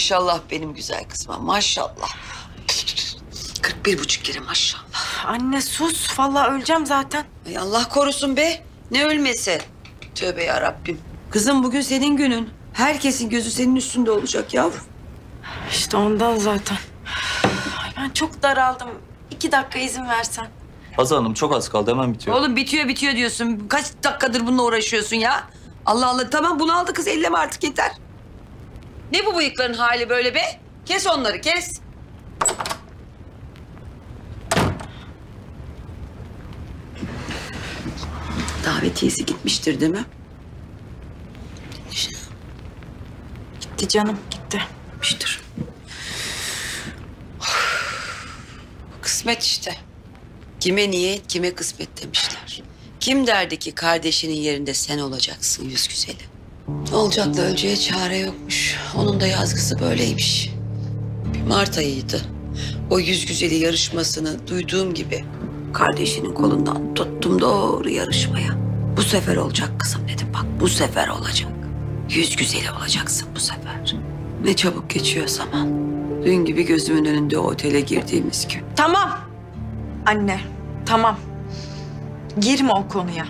Maşallah benim güzel kızıma maşallah. 41 buçuk kere maşallah. Anne sus. Vallahi öleceğim zaten. Ay Allah korusun be. Ne ölmesi. Tövbe ya Rabbim. Kızım bugün senin günün. Herkesin gözü senin üstünde olacak yavrum. İşte ondan zaten. Ay ben çok daraldım. İki dakika izin versen. Hazal Hanım çok az kaldı hemen bitiyor. Oğlum bitiyor bitiyor diyorsun. Kaç dakikadır bununla uğraşıyorsun ya? Allah Allah tamam bunu aldı kız elleme artık yeter. Ne bu bıyıkların hali böyle be? Kes onları kes. Davetiyesi gitmiştir değil mi? Gitti canım gitti. Gitmiştir. Kısmet işte. Kime niyet, kime kısmet demişler. Kim derdi ki kardeşinin yerinde sen olacaksın yüz güzeli. Olacakla öleceğe çare yokmuş. Onun da yazgısı böyleymiş. Bir Mart ayıydı. O yüz güzeli yarışmasını duyduğum gibi kardeşinin kolundan tuttum doğru yarışmaya. Bu sefer olacak kızım dedim bak bu sefer olacak. Yüz güzeli olacaksın bu sefer. Ne çabuk geçiyor zaman. Dün gibi gözümün önünde o otele girdiğimiz gün. Tamam. Anne tamam. Girme o konuya.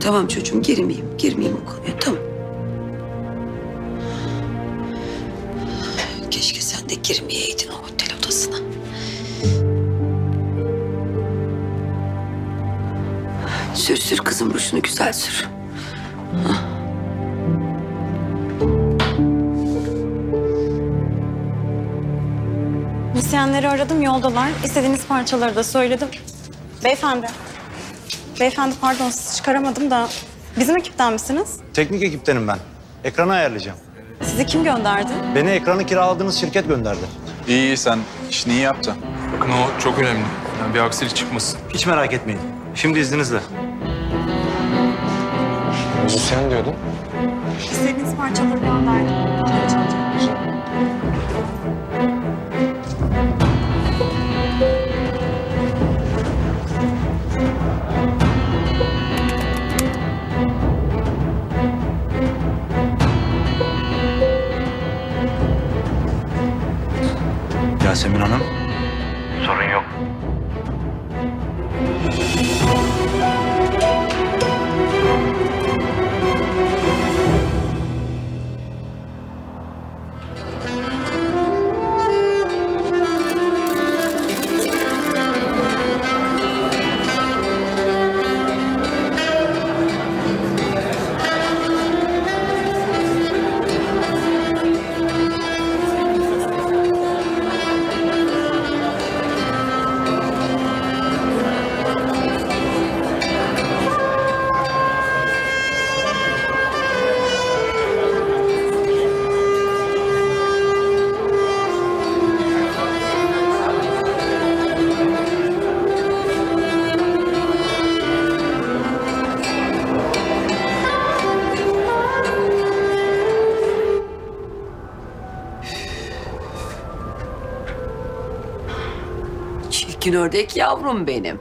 Tamam çocuğum girmeyeyim, girmeyeyim o konuya tamam. De girmeyeydin o otel odasına. Sür sür kızım ruşunu güzel sür. Müzisyenleri aradım yoldalar. İstediğiniz parçaları da söyledim. Beyefendi. Beyefendi pardon sizi çıkaramadım da bizim ekipten misiniz? Teknik ekiptenim ben. Ekranı ayarlayacağım. Sizi kim gönderdi? Beni ekranı kiraladığınız şirket gönderdi. İyi iyi sen işini iyi yaptın. Bakın o çok önemli. Yani bir aksilik çıkmasın. Hiç merak etmeyin. Şimdi izninizle. Müzisyen diyordun. İstediğiniz parçaları gönderdim. Yasemin Hanım. Çirkin ördek yavrum benim.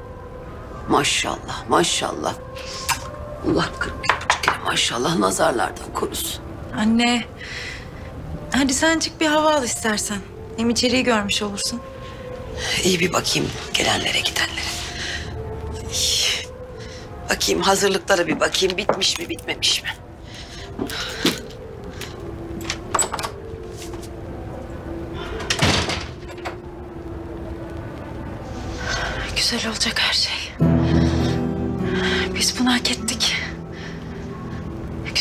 Maşallah, maşallah. Allah kırk buçuk kere maşallah nazarlardan korusun. Anne. Hadi sen çık bir hava al istersen. Hem içeriği görmüş olursun. İyi bir bakayım gelenlere gidenlere. Ay, Bakayım hazırlıklara bir bakayım bitmiş mi bitmemiş mi?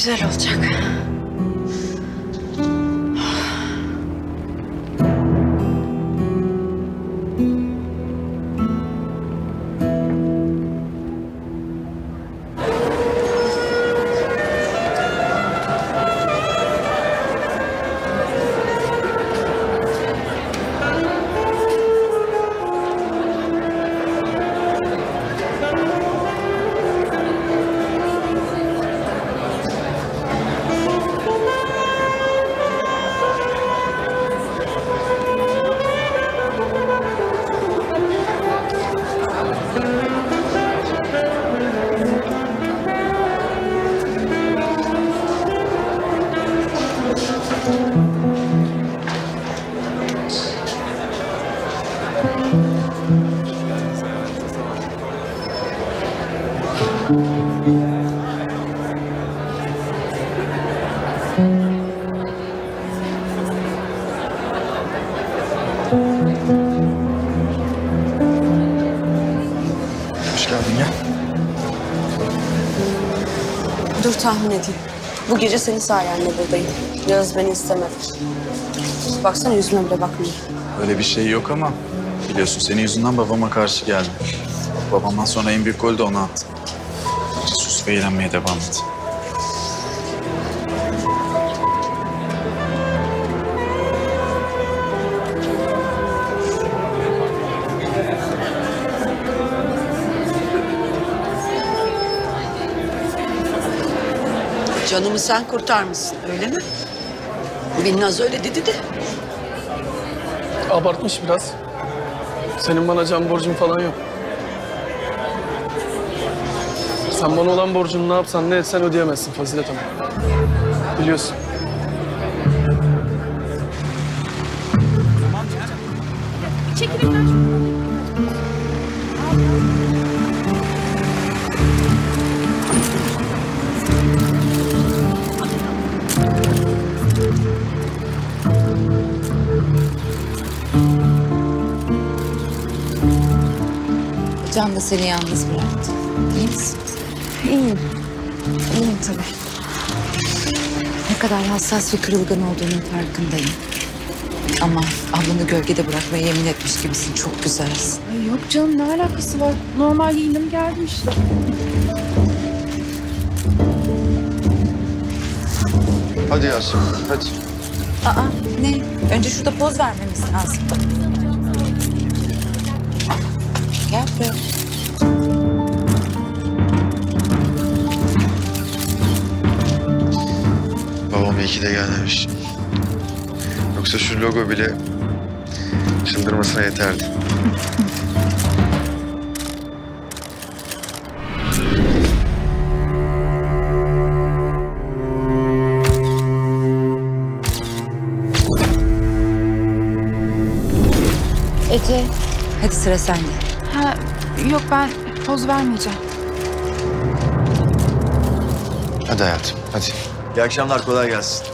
Güzel olacak. Bu gece senin sayende buradayım. Yağız beni istemedi. Baksana yüzüme bile bakmıyor. Öyle bir şey yok ama biliyorsun senin yüzünden babama karşı geldi. Babamdan sonra en büyük golü de ona attı. Sus ve eğlenmeye devam et. Canımı sen kurtarmışsın öyle mi? Binnaz öyle dedi de. Abartmış biraz. Senin bana can borcun falan yok. Sen bana olan borcunu ne yapsan ne etsen ödeyemezsin Fazilet Hanım. Biliyorsun. Can da seni yalnız bıraktı. İyi misin? İyiyim. İyiyim tabii. Ne kadar hassas ve kırılgan olduğunun farkındayım. Ama ablanı gölgede bırakmaya yemin etmiş gibisin. Çok güzelsin. Ay yok canım ne alakası var? Normal giyindim geldim işte. Hadi Yasemin, hadi. Aa ne? Önce şurada poz vermemiz lazım. Buraya. Babam iyi ki de gelmemiş. Yoksa şu logo bile çıldırmasına yeterdi. Ece. Hadi sıra sende. Yok ben poz vermeyeceğim. Hadi hayatım, hadi. İyi akşamlar, kolay gelsin.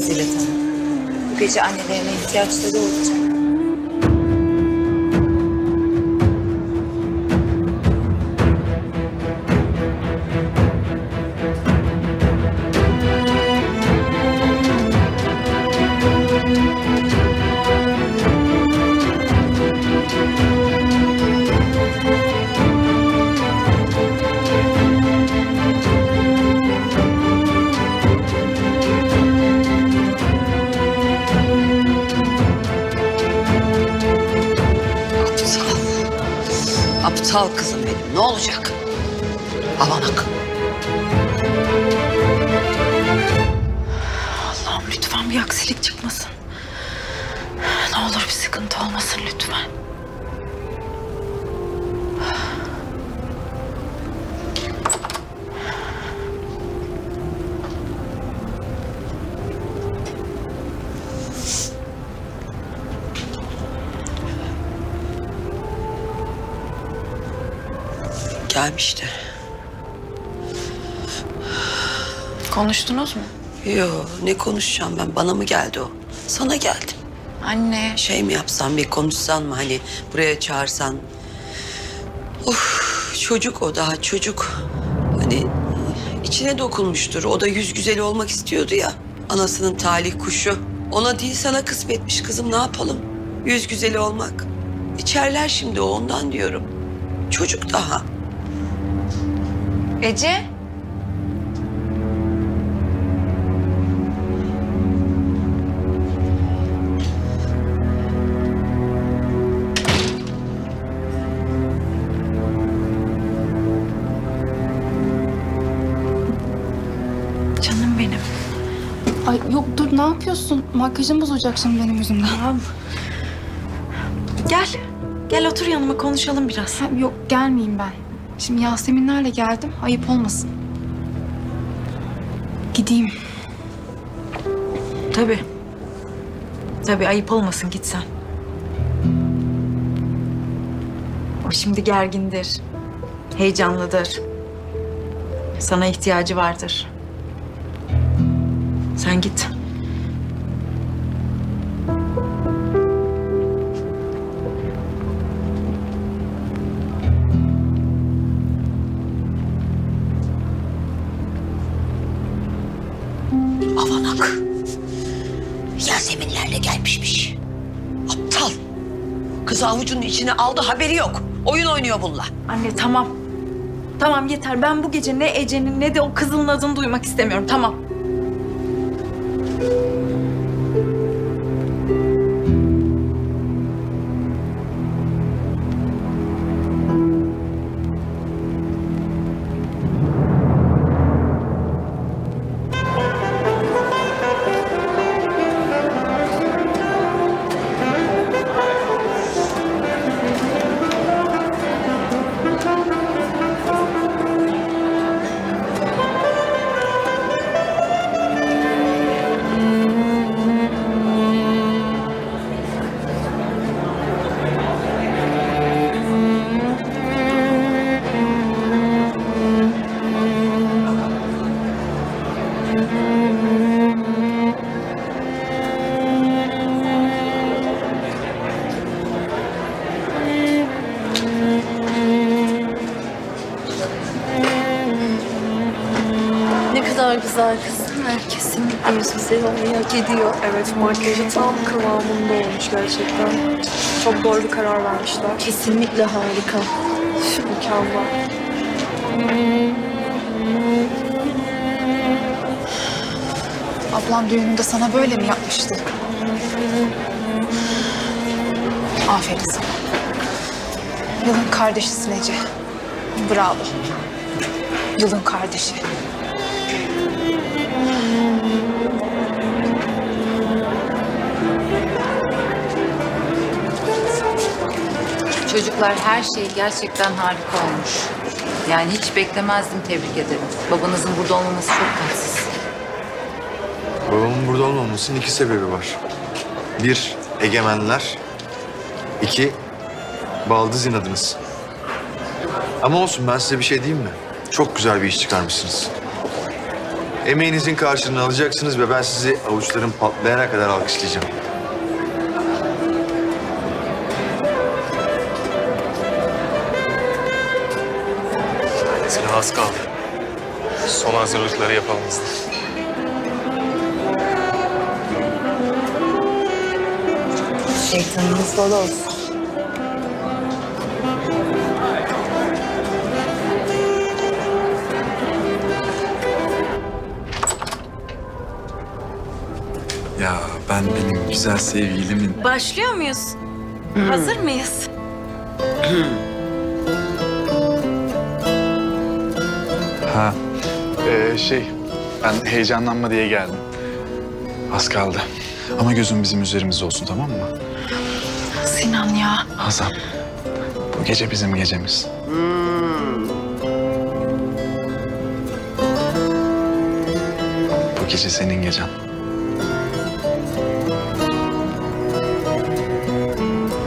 Fazilet Hanım. Bu gece annelerine ihtiyaçları olacak. Aptal kızım benim. Ne olacak? Avanak. Allah'ım lütfen bir aksilik çıkmasın. Ne olur bir sıkıntı olmasın lütfen. Gelmişti. Konuştunuz mu? Yo ne konuşacağım ben? Bana mı geldi o? Sana geldi. Anne. Şey mi yapsan bir konuşsan mı hani buraya çağırsan? Of çocuk o daha çocuk. Hani içine dokunmuştur. O da yüz güzeli olmak istiyordu ya. Anasının talih kuşu. Ona değil sana kısmetmiş kızım ne yapalım? Yüz güzeli olmak. İçerler şimdi o ondan diyorum. Çocuk daha. Ece. Canım benim. Ay yok dur ne yapıyorsun? Makyajım bozulacak şimdi benim yüzümden. Tamam. Gel. Gel otur yanıma konuşalım biraz. Ha, yok gelmeyeyim ben. Şimdi Yaseminlerle geldim. Ayıp olmasın. Gideyim. Tabii. Tabii ayıp olmasın git sen. O şimdi gergindir. Heyecanlıdır. Sana ihtiyacı vardır. Sen git. Kızı avucunun içine aldı haberi yok. Oyun oynuyor bununla. Anne tamam. Tamam yeter. Ben bu gece ne Ece'nin ne de o kızın adını duymak istemiyorum. Tamam. Güzel kız. Kesinlikle yüz güzel olmayı hak ediyor. Evet, makyajı tam kıvamında olmuş gerçekten. Çok doğru bir karar vermişler. Kesinlikle harika. Mükemmel. Ablam düğününde sana böyle mi yapmıştı? Aferin sana. Yılın kardeşisin Ece. Bravo. Yılın kardeşi. Çocuklar her şey gerçekten harika olmuş. Yani hiç beklemezdim tebrik ederim. Babanızın burada olmaması çok tatsız. Babamın burada olmamasının iki sebebi var. Bir, egemenler. İki, baldız inadınız. Ama olsun ben size bir şey diyeyim mi? Çok güzel bir iş çıkarmışsınız. Emeğinizin karşılığını alacaksınız ve ben sizi avuçlarım patlayana kadar alkışlayacağım. Az kaldı. Son hazırlıkları yapalım biz de. Şeytanınız dolu olsun. Ya ben benim güzel sevgilimin... Başlıyor muyuz? Hazır mıyız? Ha, ee, şey ben heyecanlanma diye geldim. Az kaldı. Ama gözüm bizim üzerimizde olsun tamam mı? Sinan ya. Hazan, bu gece bizim gecemiz. Bu gece senin gecen.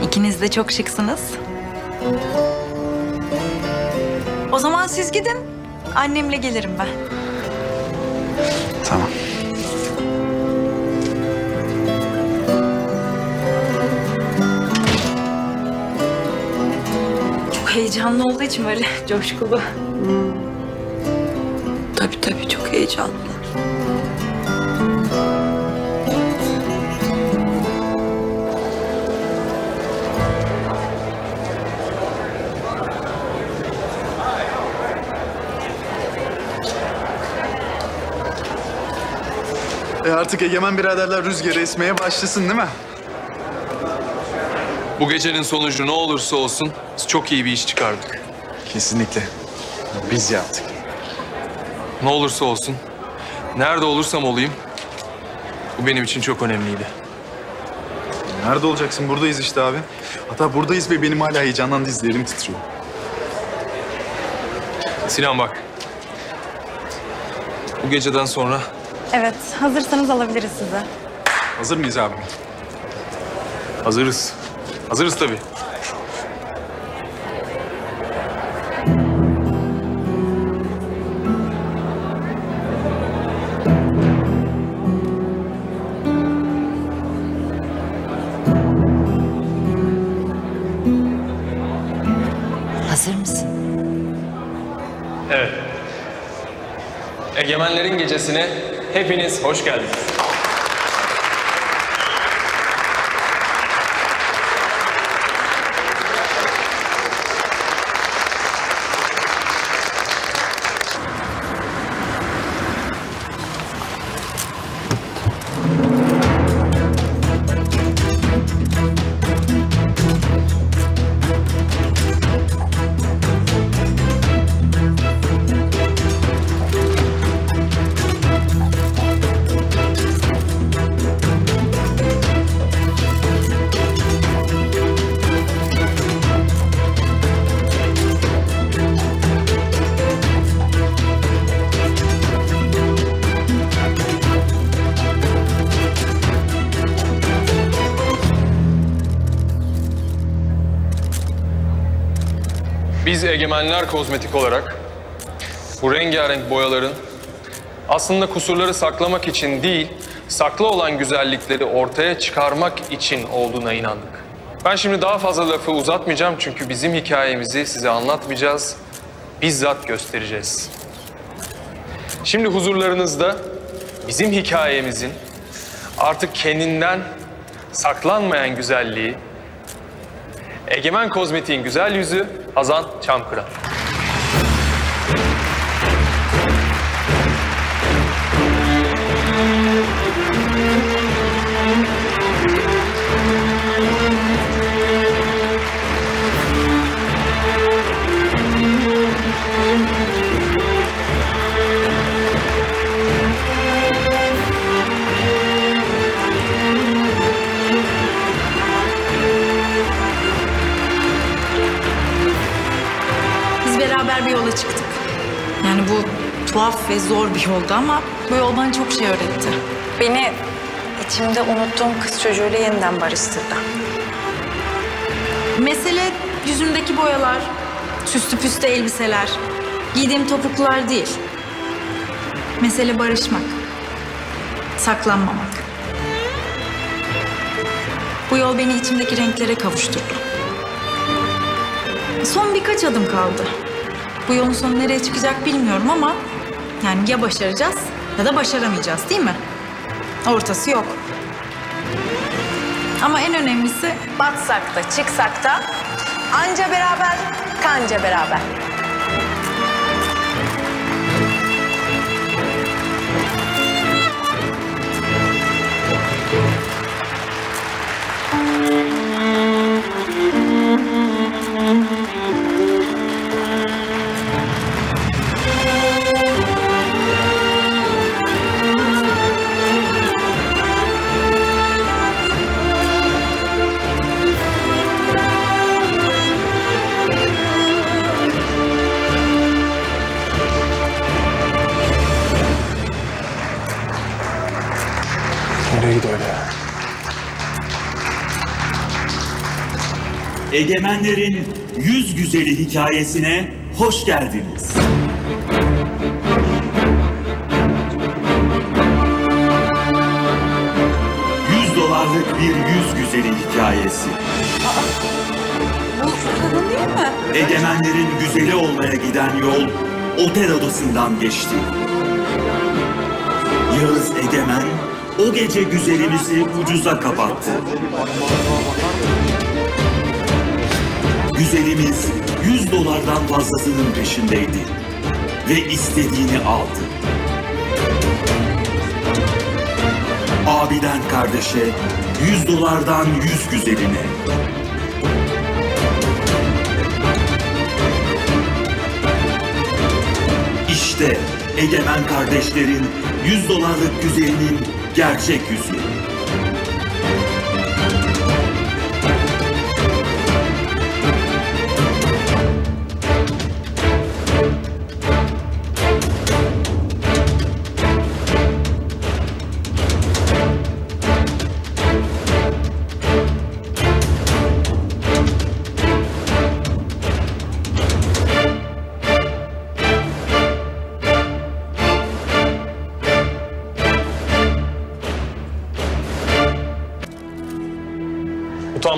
İkiniz de çok şıksınız. O zaman siz gidin. Annemle gelirim ben. Tamam. Çok heyecanlı olduğu için böyle coşkulu. Hmm. Tabii tabii çok heyecanlı. E artık Egemen biraderler rüzgarı esmeye başlasın değil mi? Bu gecenin sonucu ne olursa olsun biz çok iyi bir iş çıkardık. Kesinlikle. Biz yaptık. Ne olursa olsun, nerede olursam olayım bu benim için çok önemliydi. Nerede olacaksın? Buradayız işte abi. Hatta buradayız ve benim hala heyecandan dizlerim titriyor. Sinan bak. Bu geceden sonra Evet, hazırsanız alabiliriz sizi. Hazır mıyız abi? hazırız. Hazırız tabii. Hazır mısın? Evet. Egemenlerin gecesine hepiniz hoş geldiniz. Biz Egemenler Kozmetik olarak bu rengarenk boyaların aslında kusurları saklamak için değil, saklı olan güzellikleri ortaya çıkarmak için olduğuna inandık. Ben şimdi daha fazla lafı uzatmayacağım çünkü bizim hikayemizi size anlatmayacağız, bizzat göstereceğiz. Şimdi huzurlarınızda bizim hikayemizin artık kendinden saklanmayan güzelliği, Egemen Kozmetik'in güzel yüzü Hazan Çamkıran. Ve zor bir yoldu ama bu yol bana çok şey öğretti. Beni içimde unuttuğum kız çocuğuyla yeniden barıştırdı. Mesele yüzümdeki boyalar, süslü püslü elbiseler, giydiğim topuklar değil. Mesele barışmak, saklanmamak. Bu yol beni içimdeki renklere kavuşturdu. Son birkaç adım kaldı. Bu yolun sonu nereye çıkacak bilmiyorum ama yani ya başaracağız ya da başaramayacağız değil mi? Ortası yok. Ama en önemlisi Batsak da çıksak da anca beraber, kanca beraber. Egemenlerin Yüz Güzeli hikayesine hoş geldiniz. Yüz dolarlık bir yüz güzeli hikayesi. Bu kadın değil mi? Egemenlerin güzeli olmaya giden yol otel odasından geçti. Yağız Egemen o gece güzelimizi ucuza kapattı. Güzelimiz 100 dolardan fazlasının peşindeydi ve istediğini aldı. Abiden kardeşe 100 dolardan 100 güzeline. İşte Egemen kardeşlerin 100 dolarlık güzelinin gerçek yüzü.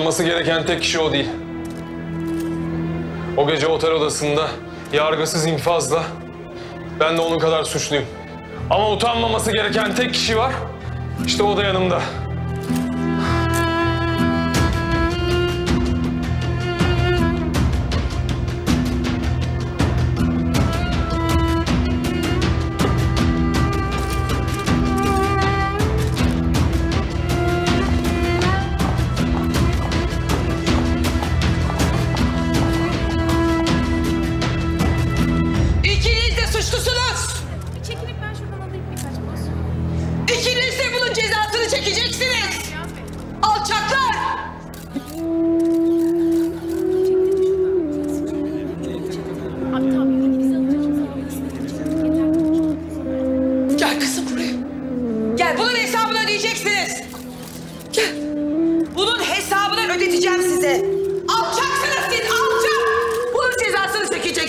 Utanması gereken tek kişi o değil. O gece otel odasında yargısız infazla ben de onun kadar suçluyum. Ama utanmaması gereken tek kişi var. İşte o da yanımda.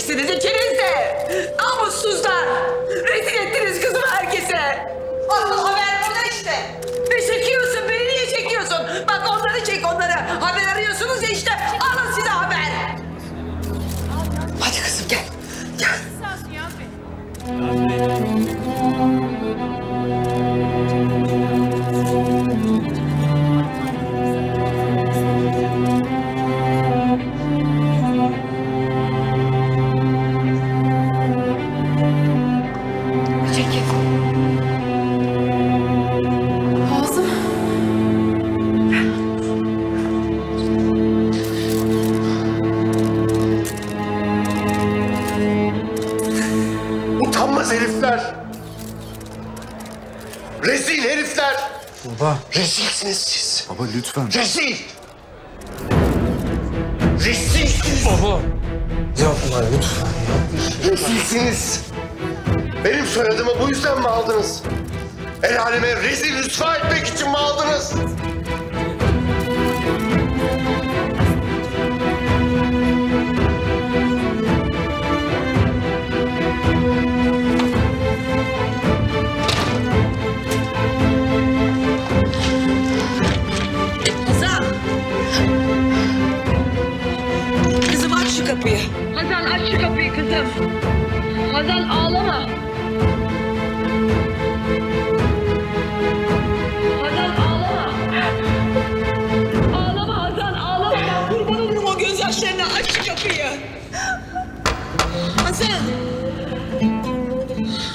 citizen Rezilsiniz siz. Baba lütfen. Rezil. Kapıyı. Hazan aç şu kapıyı kızım. Hazan ağlama. Hazan ağlama. Ağlama Hazan ağlama. Kurban olurum o gözyaşlarına aç şu kapıyı. Hazan.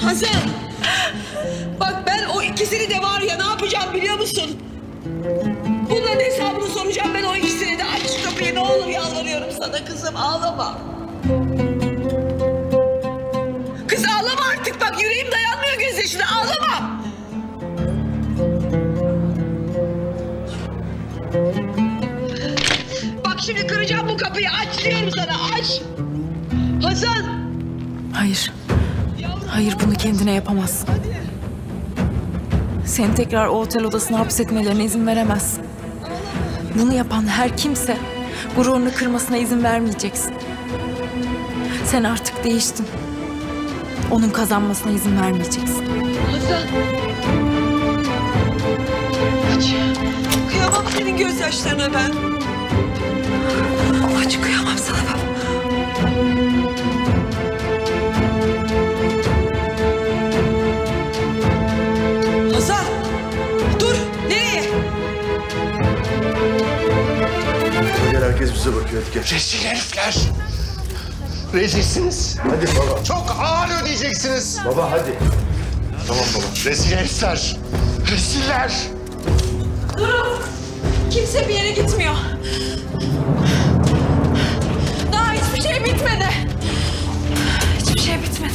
Hazan. Kızım ağlama. Kız ağlama artık bak yüreğim dayanmıyor gözyaşına ağlama. Bak şimdi kıracağım bu kapıyı aç diyorum sana aç. Hasan. Hayır. Hayır bunu kendine yapamazsın. Seni tekrar o otel odasına hapsetmelerine izin veremezsin. Bunu yapan her kimse gururunu kırmasına izin vermeyeceksin. Sen artık değiştin. Onun kazanmasına izin vermeyeceksin. Hasan. Aç. Kıyamam senin gözyaşlarına ben. Öfke. Rezil herifler. Rezilsiniz. Hadi baba. Çok ağır ödeyeceksiniz. Baba hadi. Tamam baba. Rezil herifler. Reziller. Durun. Kimse bir yere gitmiyor. Daha hiçbir şey bitmedi. Hiçbir şey bitmedi.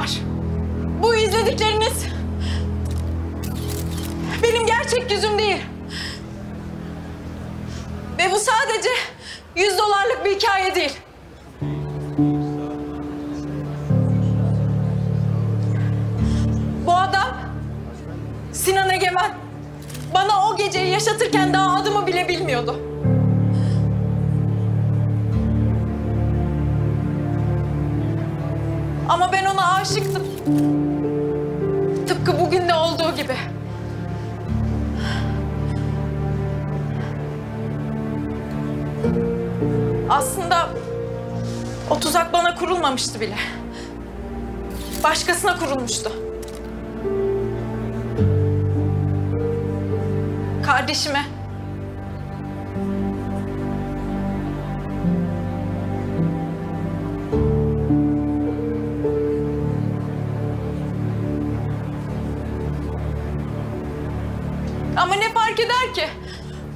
Var. Bu izledikleriniz benim gerçek yüzüm değil. Ve bu sadece 100 dolarlık bir hikaye değil. Bu adam Sinan Egemen bana o geceyi yaşatırken daha adımı bile bilmiyordu. Aşıktım. Tıpkı bugün de olduğu gibi. Aslında o tuzak bana kurulmamıştı bile. Başkasına kurulmuştu. Kardeşime.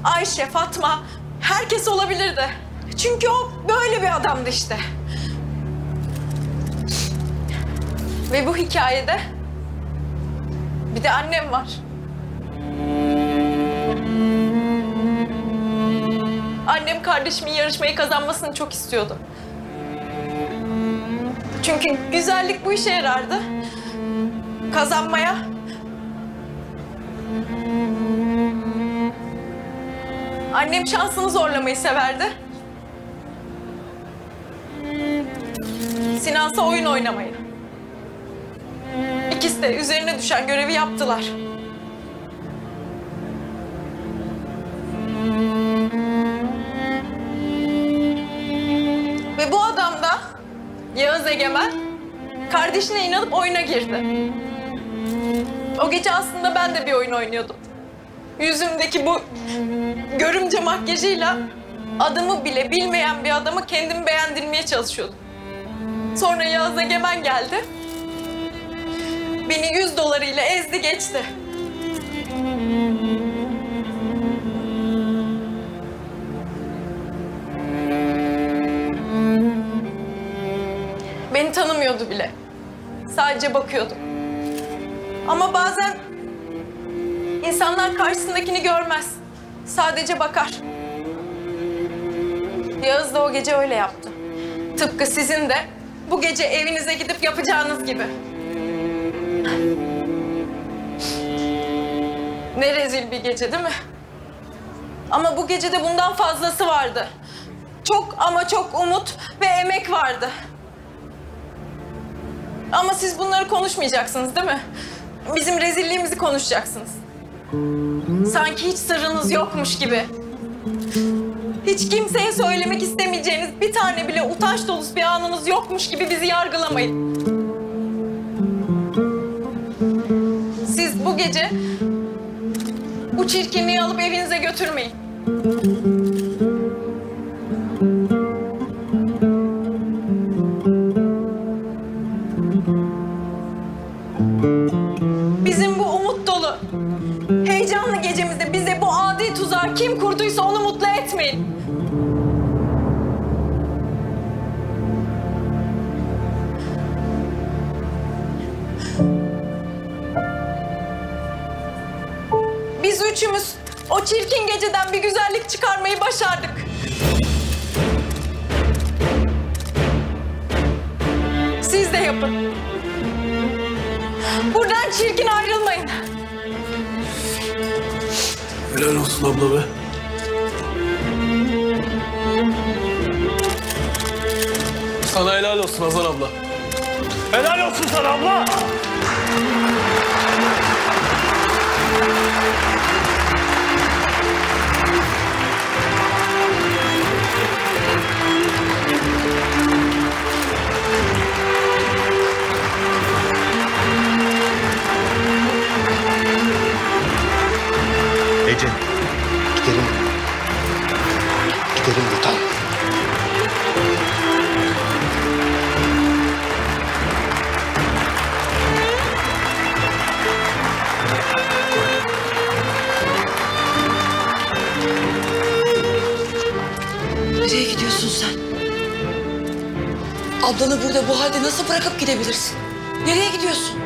Ayşe, Fatma, herkes olabilirdi. Çünkü o böyle bir adamdı işte. Ve bu hikayede bir de annem var. Annem kardeşimin yarışmayı kazanmasını çok istiyordu. Çünkü güzellik bu işe yarardı. Kazanmaya. Annem şansını zorlamayı severdi. Sinan'sa oyun oynamayı. İkisi de üzerine düşen görevi yaptılar. Ve bu adam da Yağız Egemen kardeşine inanıp oyuna girdi. O gece aslında ben de bir oyun oynuyordum. Yüzümdeki bu görümce makyajıyla adımı bile bilmeyen bir adamı kendimi beğendirmeye çalışıyordum. Sonra Yağız Egemen geldi. Beni 100 dolarıyla ezdi geçti. Beni tanımıyordu bile. Sadece bakıyordu. Ama bazen insanlar karşısındakini görmez. Sadece bakar. Yağız da o gece öyle yaptı. Tıpkı sizin de bu gece evinize gidip yapacağınız gibi. Ne rezil bir gece değil mi? Ama bu gecede bundan fazlası vardı. Çok ama çok umut ve emek vardı. Ama siz bunları konuşmayacaksınız değil mi? Bizim rezilliğimizi konuşacaksınız. Sanki hiç sırrınız yokmuş gibi. Hiç kimseye söylemek istemeyeceğiniz bir tane bile utanç dolusu bir anınız yokmuş gibi bizi yargılamayın. Siz bu gece bu çirkinliği alıp evinize götürmeyin. Tuzağı kim kurduysa onu mutlu etmeyin. Biz üçümüz o çirkin geceden bir güzellik çıkarmayı başardık. Siz de yapın. Buradan çirkin ayrılmayın. Helal olsun abla be. Sana helal olsun Hazan abla. Helal olsun sana abla. Ablanı burada bu halde nasıl bırakıp gidebilirsin? Nereye gidiyorsun?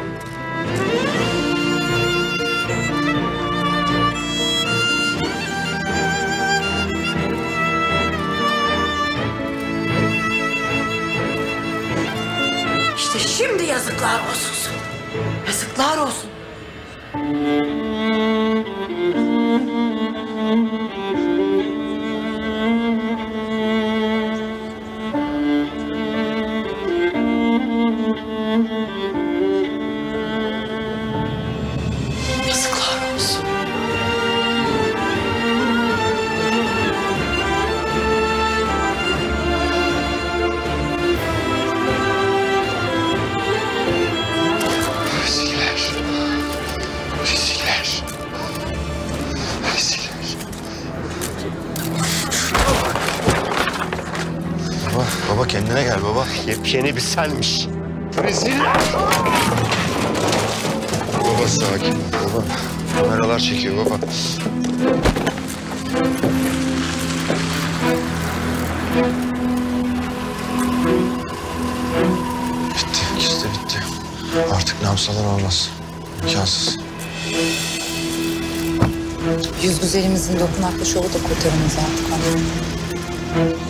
İşte şimdi yazıklar olsun. Yazıklar olsun. Senmiş. Reziller. Baba sakin ol baba. Kameralar çekiyor baba. Bitti, ikisi de bitti. Artık ne yapsalar olmaz. İmkansız. Yüz güzelimizin dokunaklı şovu da kurtaramaz artık onu.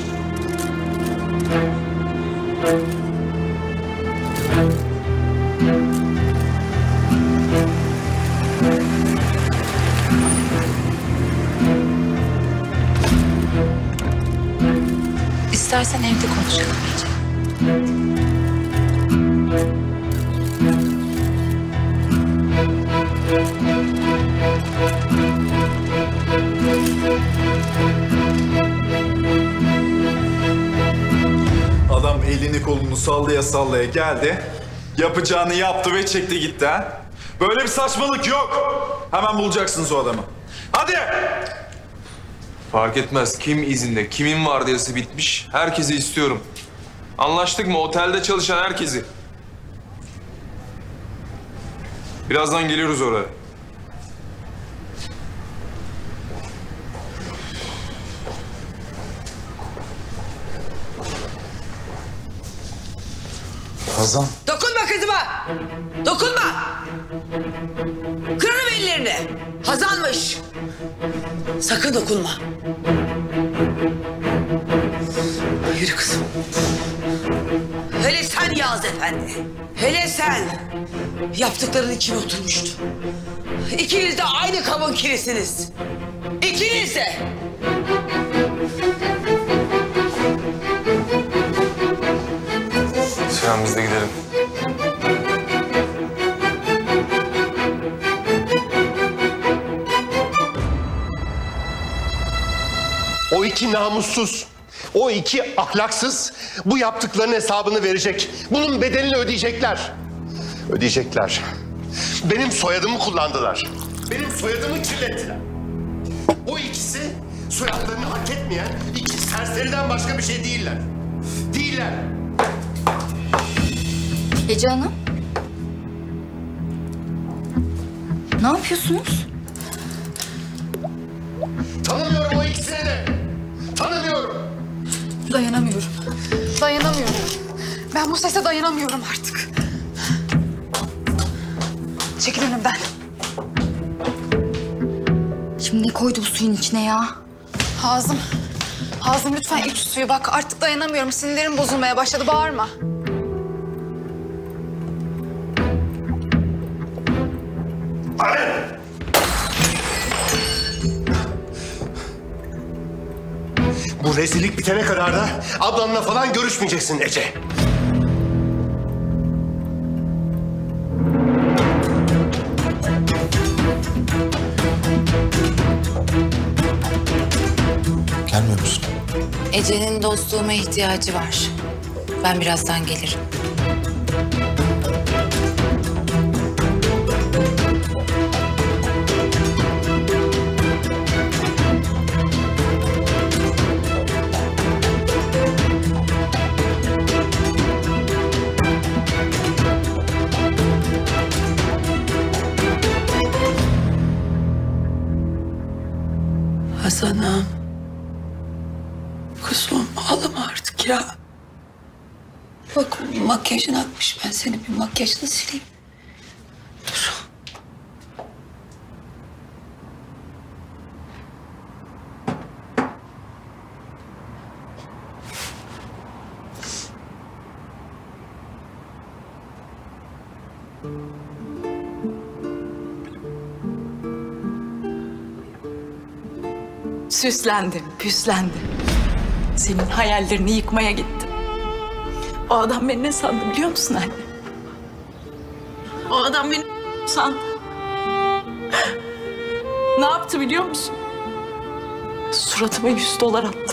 İstersen evde konuşalım iyice. Adam elini kolunu sallaya sallaya geldi. Yapacağını yaptı ve çekti gitti ha. Böyle bir saçmalık yok. Hemen bulacaksınız o adamı. Hadi! Fark etmez kim izinde, kimin vardiyası bitmiş. Herkesi istiyorum. Anlaştık mı? Otelde çalışan herkesi. Birazdan geliyoruz oraya. Hazan. Dokunma kızıma! Dokunma! Kırarım ellerini. Hazanmış. Sakın dokunma. Yürü kızım. Hele sen Yağız Efendi. Hele sen. Yaptıkların içine oturmuştu. İkiniz de aynı kabın kirisiniz. İkiniz de. Sinan biz de gidelim. İki namussuz, o iki ahlaksız bu yaptıklarının hesabını verecek. Bunun bedelini ödeyecekler. Ödeyecekler. Benim soyadımı kullandılar. Benim soyadımı kirlettiler. O ikisi soyadlarını hak etmeyen iki serseriden başka bir şey değiller. Değiller. Ece Hanım. Ne yapıyorsunuz? Tanımıyorum Dayanamıyorum. Dayanamıyorum. Ben bu sese dayanamıyorum artık. Çekil önümden. Şimdi ne koydu bu suyun içine ya? Hazım. Hazım lütfen iç suyu bak. Artık dayanamıyorum. Sinirlerim bozulmaya başladı. Bağırma. Rezillik bitene kadar da ablanla falan görüşmeyeceksin Ece. Gelmiyor musun? Ece'nin dostluğuma ihtiyacı var. Ben birazdan gelirim. Süslendim, püslendim. Senin hayallerini yıkmaya gittim. O adam beni ne sandı biliyor musun anne? O adam beni sandı. Ne yaptı biliyor musun? Suratıma yüz dolar attı.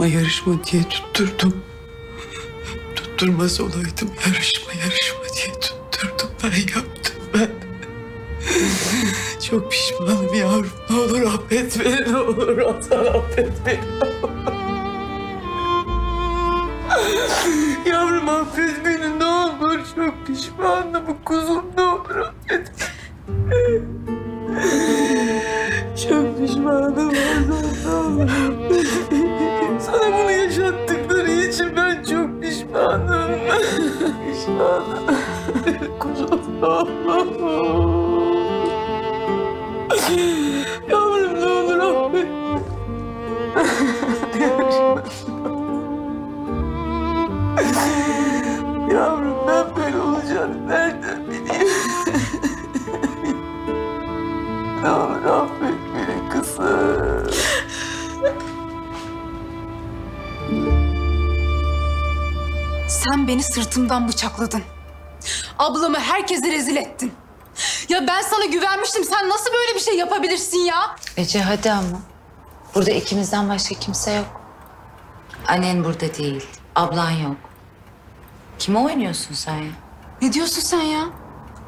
Yarışma yarışma diye tutturdum. Tutturmaz olaydım yarışma yarışma diye tutturdum. Ben yaptım ben. Çok pişmanım yavrum. Ne olur affet beni, ne olur Hasan affet beni. yavrum affet beni ne olur. Çok pişmanım bu kuzum ne sırtımdan bıçakladın. Ablamı herkese rezil ettin. Ya ben sana güvenmiştim. Sen nasıl böyle bir şey yapabilirsin ya? Ece hadi ama. Burada ikimizden başka kimse yok. Annen burada değil. Ablan yok. Kime oynuyorsun sen ya? Ne diyorsun sen ya?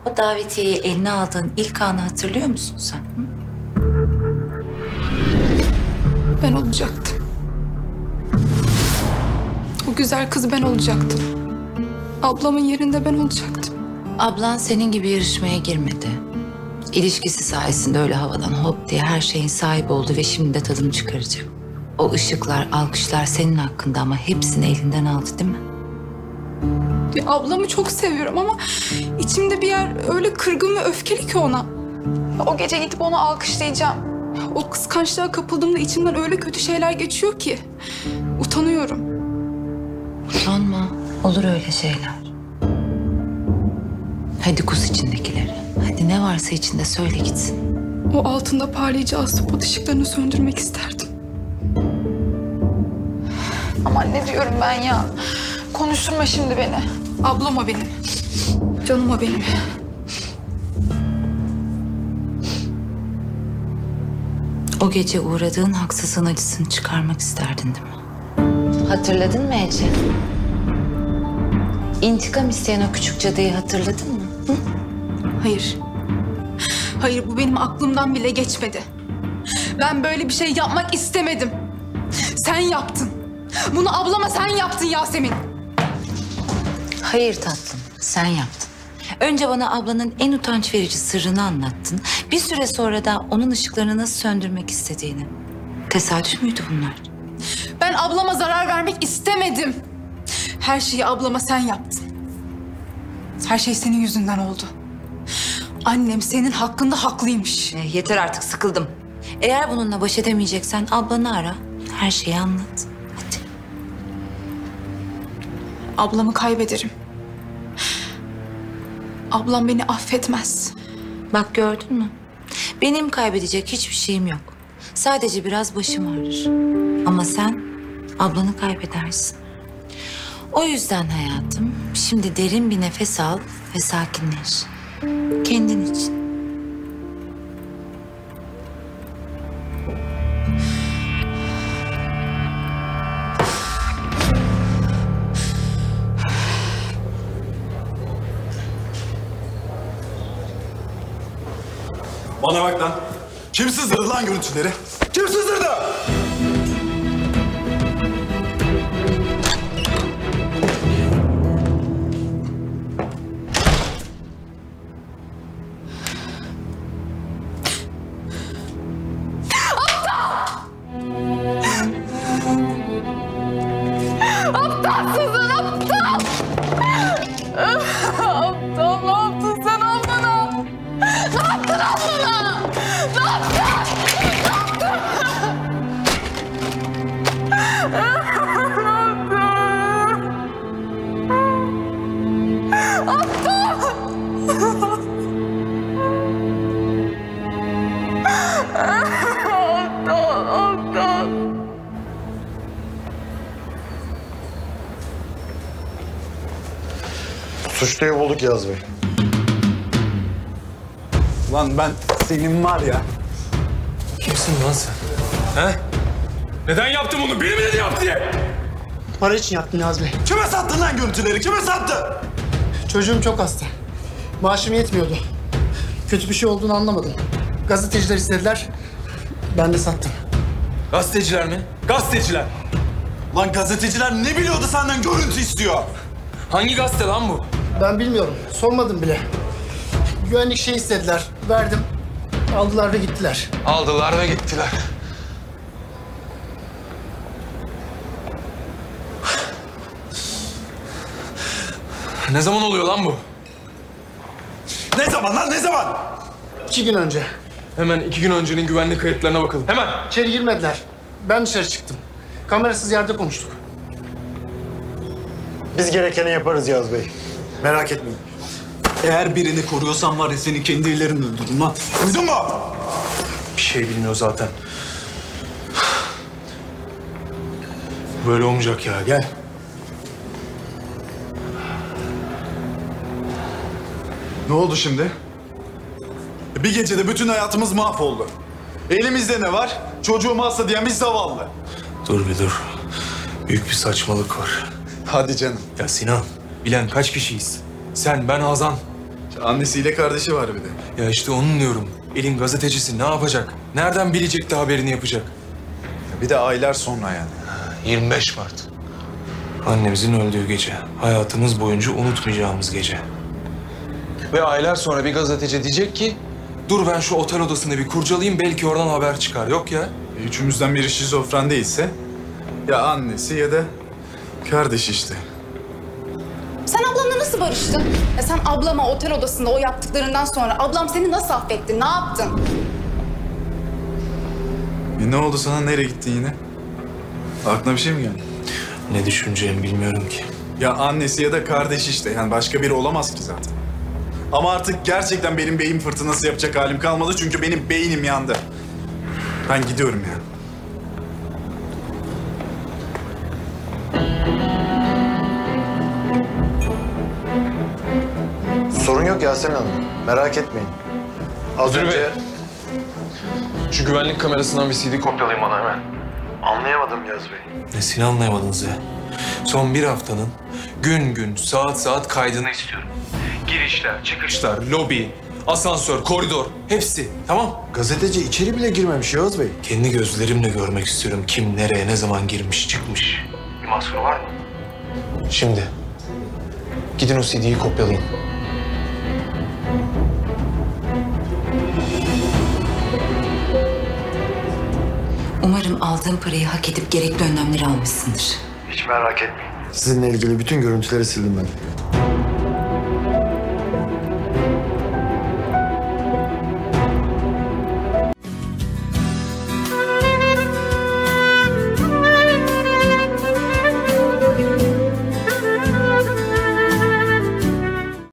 O davetiyeyi eline aldığın ilk anı hatırlıyor musun sen? hı? Ben olacaktım. O güzel kız ben olacaktım. Ablamın yerinde ben olacaktım. Ablan senin gibi yarışmaya girmedi. İlişkisi sayesinde öyle havadan hop diye her şeyin sahibi oldu ve şimdi de tadını çıkaracak. O ışıklar, alkışlar senin hakkında ama hepsini elinden aldı değil mi? Ya ablamı çok seviyorum ama içimde bir yer öyle kırgın ve öfkeli ki ona. O gece gidip onu alkışlayacağım. O kıskançlığa kapıldığımda içimden öyle kötü şeyler geçiyor ki. Utanıyorum. Utanma. Olur öyle şeyler. Hadi kus içindekileri. Hadi ne varsa içinde söyle gitsin. O altında parlayacağı spot ışıklarını söndürmek isterdim. Aman ne diyorum ben ya? Konuşturma şimdi beni. Ablam o benim. Canım o benim. O gece uğradığın haksızlığın acısını çıkarmak isterdin değil mi? Hatırladın mı Ece? İntikam isteyen o küçük cadıyı hatırladın mı? Hı? Hayır. Hayır bu benim aklımdan bile geçmedi. Ben böyle bir şey yapmak istemedim. Sen yaptın. Bunu ablama sen yaptın Yasemin. Hayır tatlım, sen yaptın. Önce bana ablanın en utanç verici sırrını anlattın. Bir süre sonra da onun ışıklarını nasıl söndürmek istediğini. Tesadüf müydü bunlar? Ben ablama zarar vermek istemedim. Her şeyi ablama sen yaptın. Her şey senin yüzünden oldu. Annem senin hakkında haklıymış. Eh, yeter artık sıkıldım. Eğer bununla baş edemeyeceksen ablanı ara. Her şeyi anlat. Ablamı kaybederim. Ablam beni affetmez. Bak gördün mü? Benim kaybedecek hiçbir şeyim yok. Sadece biraz başım ağrır. Ama sen ablanı kaybedersin. O yüzden hayatım şimdi derin bir nefes al ve sakinleş. Kendin için. Bana bak lan. Kim sızdırdı lan görüntüleri? Kim sızdırdı? Bulduk Yaz Bey. Lan ben senin var ya. Kimsin lan sen? He? Neden yaptın bunu? Biri mi dedi yap diye? Para için yaptım Yaz Bey. Kime sattın lan görüntüleri? Kime sattın? Çocuğum çok hasta. Maaşım yetmiyordu. Kötü bir şey olduğunu anlamadım. Gazeteciler istediler. Ben de sattım. Gazeteciler mi? Gazeteciler. Lan gazeteciler ne biliyordu senden görüntü istiyor? Hangi gazete lan bu? Ben bilmiyorum. Sormadım bile. Güvenlik şey istediler. Verdim. Aldılar ve gittiler. Aldılar ve gittiler. Ne zaman oluyor lan bu? Ne zaman lan ne zaman? İki gün önce. Hemen iki gün öncenin güvenlik kayıtlarına bakalım. Hemen. İçeri girmediler. Ben dışarı çıktım. Kamerasız yerde konuştuk. Biz gerekeni yaparız Yaz Bey. Merak etmeyin. Eğer birini koruyorsan var ya seni kendi ellerimle öldürürüm lan. Duydun mu? Bir şey bilmiyor zaten. Böyle olmayacak ya. Gel. Ne oldu şimdi? Bir gecede bütün hayatımız mahvoldu. Elimizde ne var? Çocuğum hasta diyen bir zavallı. Dur bir dur. Büyük bir saçmalık var. Hadi canım. Ya Sinan, bilen kaç kişiyiz? Sen, ben, Hazan. Annesiyle kardeşi var bir de. Ya işte onun diyorum. Elin gazetecisi ne yapacak? Nereden bilecek de haberini yapacak? Bir de aylar sonra yani. 25 Mart. Annemizin öldüğü gece. Hayatımız boyunca unutmayacağımız gece. Ve aylar sonra bir gazeteci diyecek ki... Dur ben şu otel odasını bir kurcalayayım belki oradan haber çıkar. Yok ya. E, Üçümüzden biri şizofren değilse ya annesi ya da kardeş işte. Nasıl barıştın? Ya sen ablama otel odasında o yaptıklarından sonra ablam seni nasıl affetti? Ne yaptın? E ne oldu sana? Nereye gittin yine? Aklına bir şey mi geldi? Ne düşüneceğimi bilmiyorum ki. Ya annesi ya da kardeş işte. Yani başka biri olamaz ki zaten. Ama artık gerçekten benim beyin fırtınası yapacak halim kalmadı. Çünkü benim beynim yandı. Ben gidiyorum ya. Sorun yok Yasemin Hanım. Merak etmeyin. Az Müdür önce... Bey. Şu güvenlik kamerasından bir CD kopyalayın bana hemen. Anlayamadım Yaz Bey. Nesini anlayamadınız ya? Son bir haftanın gün gün, saat saat kaydını istiyorum. Girişler, çıkışlar, lobi, asansör, koridor hepsi. Tamam. Gazeteci içeri bile girmemiş Yağız Bey. Kendi gözlerimle görmek istiyorum kim nereye ne zaman girmiş çıkmış. Bir mahsuru var mı? Şimdi gidin o CD'yi kopyalayın. Umarım aldığın parayı hak edip gerekli önlemleri almışsındır. Hiç merak etmeyin. Sizinle ilgili bütün görüntüleri sildim ben.